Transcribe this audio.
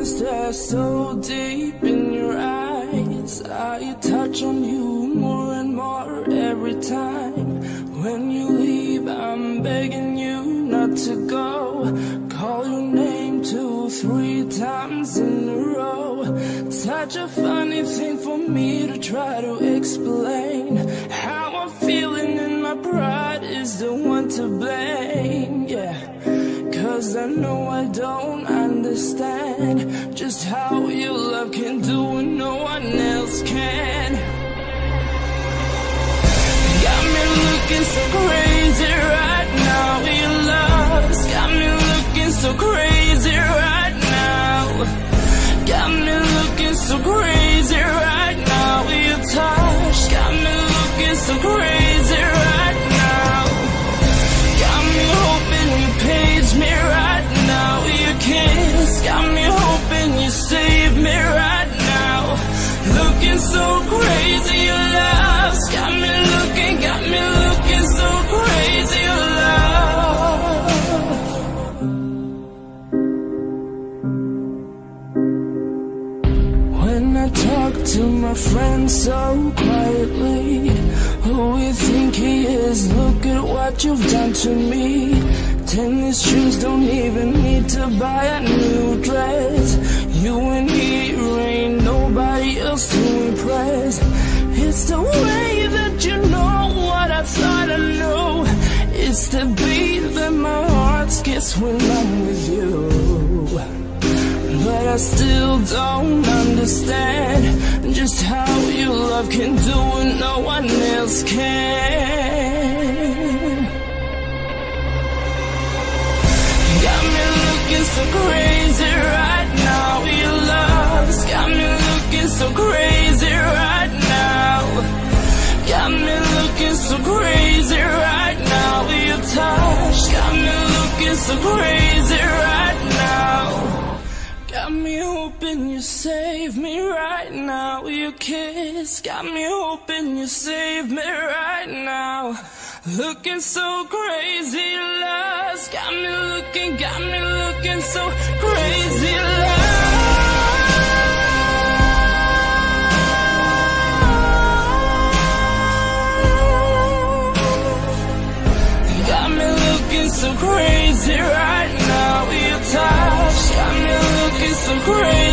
can stare so deep in your eyes. I touch on you more and more every time. When you leave, I'm begging you not to go. Call your name two, three times in a row. Such a funny thing for me to try to explain. How I'm feeling in my pride is the one to blame. Yeah. Cause I know I don't understand Just how your love can do what no one else can. Got me looking so crazy so crazy, your love's got me looking, got me looking so crazy, your love. When I talk to my friend so quietly Who you think he is? Look at what you've done to me. Tennis shoes don't even need to buy a new dress It's the way that you know what I thought I knew It's the beat that my heart skips when I'm with you. But I still don't understand just how your love can do what no one else can. Got me looking so crazy so crazy right now. Got me hoping you save me right now. Your kiss got me hoping you save me right now. Looking so crazy, lust got me looking, got me looking so crazy, lust. so great empty right now. We are touched. I'm looking so crazy.